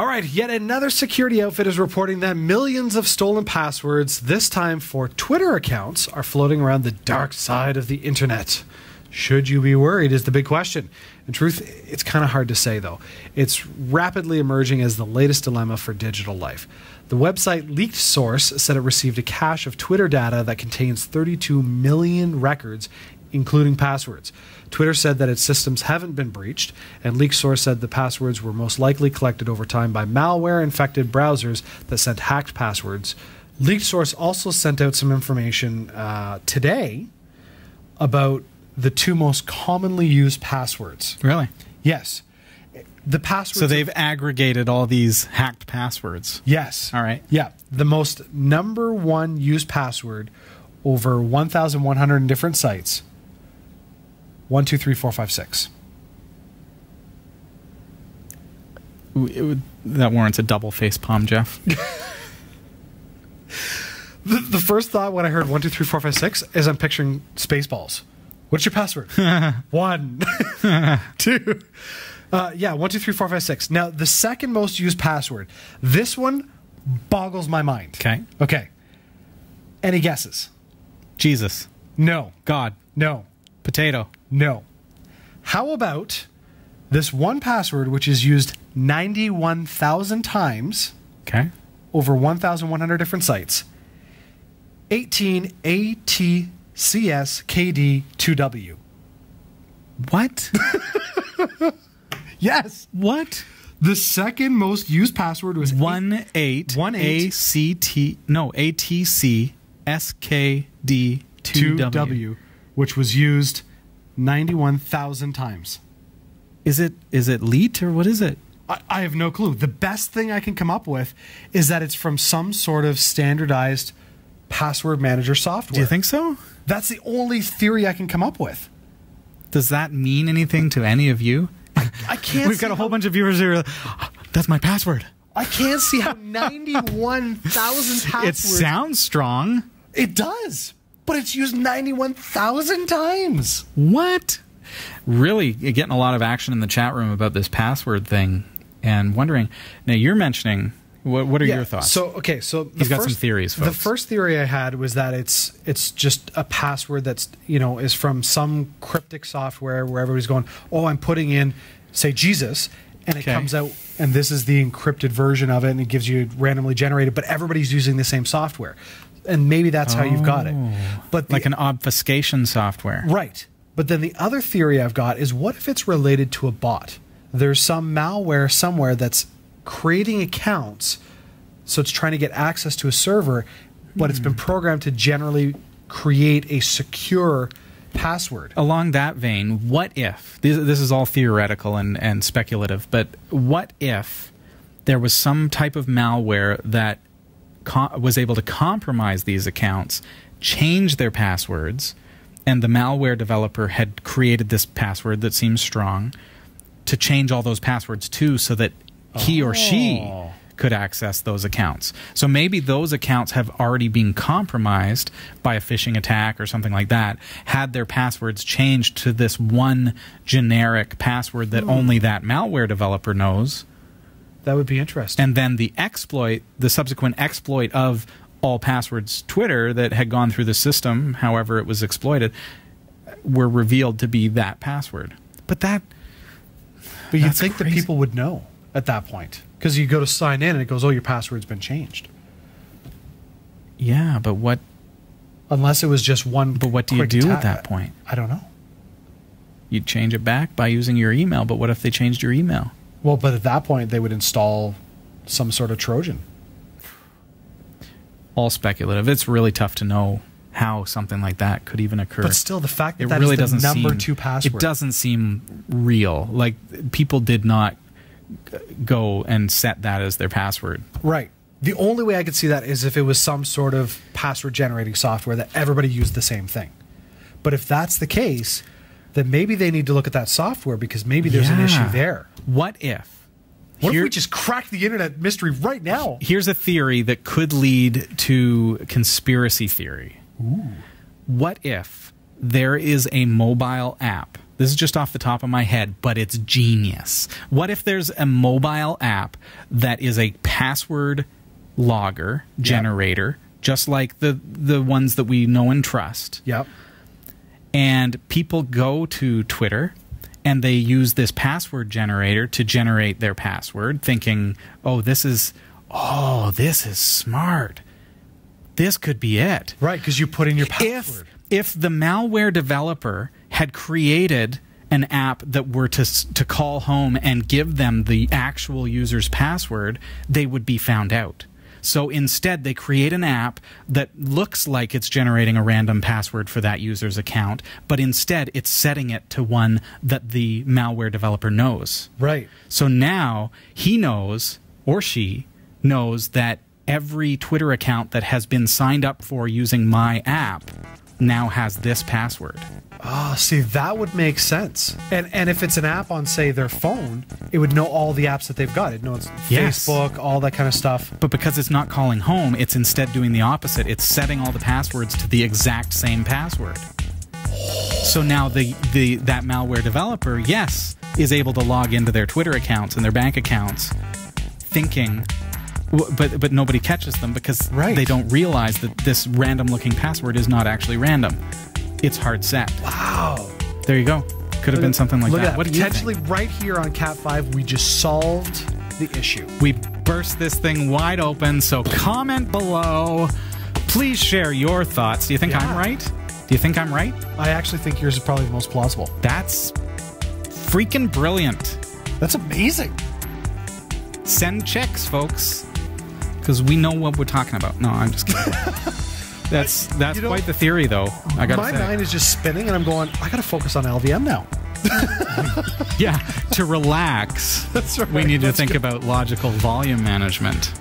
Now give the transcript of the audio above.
All right, yet another security outfit is reporting that millions of stolen passwords, this time for Twitter accounts, are floating around the dark side of the internet. Should you be worried is the big question. In truth, it's kind of hard to say though. It's rapidly emerging as the latest dilemma for digital life. The website LeakedSource said it received a cache of Twitter data that contains 32 million records, including passwords. Twitter said that its systems haven't been breached, and LeakedSource said the passwords were most likely collected over time by malware infected browsers that sent hacked passwords. LeakedSource also sent out some information uh, today about the two most commonly used passwords. Really? Yes. The passwords. So they've aggregated all these hacked passwords. Yes. All right. Yeah. The most number one used password over 1,100 different sites. One, two, three, four, five, six. It would, that warrants a double face palm, Jeff. The, the first thought when I heard one, two, three, four, five, six is I'm picturing Spaceballs. What's your password? one, two. Uh, yeah, one, two, three, four, five, six. Now, the second most used password. This one boggles my mind. Okay. Okay. Any guesses? Jesus. No. God. No. Potato. No. How about this one password, which is used 91,000 times Okay. over 1,100 different sites? 18 ATCSKD2W. What? Yes. what? The second most used password was One eight One eight. A C T no A T C S K D two 2W, W. which was used 91,000 times. Is it is it leet or what is it? I, I have no clue. The best thing I can come up with is that it's from some sort of standardized password manager software. Do you think so? That's the only theory I can come up with. Does that mean anything to any of you? I can't. We've got a whole bunch of viewers here. That's my password. I can't see how ninety-one thousand It passwords. sounds strong. it does, but it's used ninety-one thousand times. What? Really getting a lot of action in the chat room about this password thing and wondering. Now you're mentioning what what are your thoughts? So okay, so the You've got first, some theories, The first theory I had was that it's it's just a password that's you know is from some cryptic software where everybody's going, oh, I'm putting in say Jesus, and it Okay. comes out, and this is the encrypted version of it, and it gives you randomly generated, but everybody's using the same software, and maybe that's how you've got it. Oh. But the, like an obfuscation software. Right. But then the other theory I've got is what if it's related to a bot? There's some malware somewhere that's creating accounts, so it's trying to get access to a server, but it's been hmm. programmed to generally create a secure password. Along that vein, what if this, this is all theoretical and, and speculative, but what if there was some type of malware that was able to compromise these accounts, change their passwords, and the malware developer had created this password that seems strong to change all those passwords too, so that he or she Oh. could access those accounts. So maybe those accounts have already been compromised by a phishing attack or something like that, had their passwords changed to this one generic password that hmm. only that malware developer knows. That would be interesting. And then the exploit, the subsequent exploit of all passwords Twitter that had gone through the system, however it was exploited, were revealed to be that password. But that but you'd think that people would know at that point because you go to sign in and it goes, "Oh, your password's been changed." yeah, but what Unless it was just one. but what do you do at that point? I don't know. You'd change it back by using your email, but what if they changed your email? Well, but at that point, they would install some sort of Trojan. All speculative. It's really tough to know how something like that could even occur. But still, the fact that it that is really the doesn't number seem, two password. It doesn't seem real. Like people did not go and set that as their password. Right. The only way I could see that is if it was some sort of password generating software that everybody used the same thing. But if that's the case, then maybe they need to look at that software because maybe there's an issue there. What if? What Here- if we just crack the internet mystery right now? Here's a theory that could lead to conspiracy theory. Ooh. What if there is a mobile app This is just off the top of my head, but it's genius. What if there's a mobile app that is a password logger generator, just like the the ones that we know and trust? Yep. And people go to Twitter and they use this password generator to generate their password, thinking, "Oh, this is oh, this is smart. This could be it." Right, because you put in your password. if if the malware developer had created an app that were to to call home and give them the actual user's password, they would be found out. So instead, they create an app that looks like it's generating a random password for that user's account, but instead it's setting it to one that the malware developer knows. right. So now he knows, or she knows, that every Twitter account that has been signed up for using my app now has this password. Oh, see, that would make sense. And and if it's an app on, say, their phone, it would know all the apps that they've got. It knows Yes. Facebook, all that kind of stuff. But because it's not calling home, it's instead doing the opposite. It's setting all the passwords to the exact same password. So now the, the that malware developer, yes, is able to log into their Twitter accounts and their bank accounts, thinking, but but nobody catches them because Right. they don't realize that this random looking password is not actually random. It's hard set. Wow. There you go. Could have been something like Look that. at that. What do you think? Right here on Cat 5, we just solved the issue. We burst this thing wide open, so comment below. Please share your thoughts. Do you think I'm right? Do you think I'm right? I actually think yours is probably the most plausible. That's freaking brilliant. That's amazing. Send checks, folks, because we know what we're talking about. No, I'm just kidding. that's that's You know- quite the theory, though. I gotta My say, mind is just spinning, and I'm going, I got to focus on LVM now. yeah. To relax, That's right. we need to Let's think go. about logical volume management.